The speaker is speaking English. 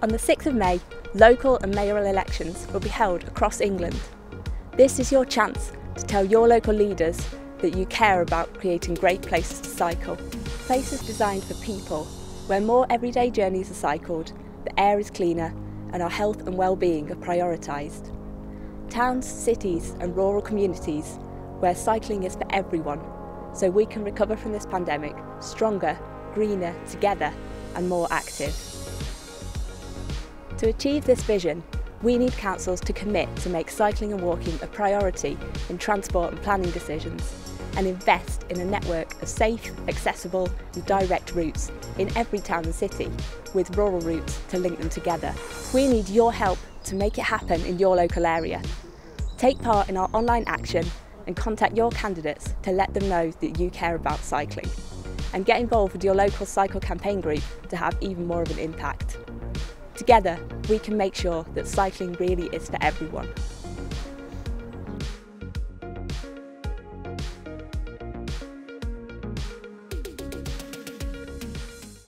On the 6th of May, local and mayoral elections will be held across England. This is your chance to tell your local leaders that you care about creating great places to cycle. Places designed for people, where more everyday journeys are cycled, the air is cleaner and our health and well-being are prioritised. Towns, cities and rural communities where cycling is for everyone, so we can recover from this pandemic stronger, greener, together and more active. To achieve this vision, we need councils to commit to make cycling and walking a priority in transport and planning decisions and invest in a network of safe, accessible and direct routes in every town and city, with rural routes to link them together. We need your help to make it happen in your local area. Take part in our online action and contact your candidates to let them know that you care about cycling. And get involved with your local cycle campaign group to have even more of an impact. Together, we can make sure that cycling really is for everyone.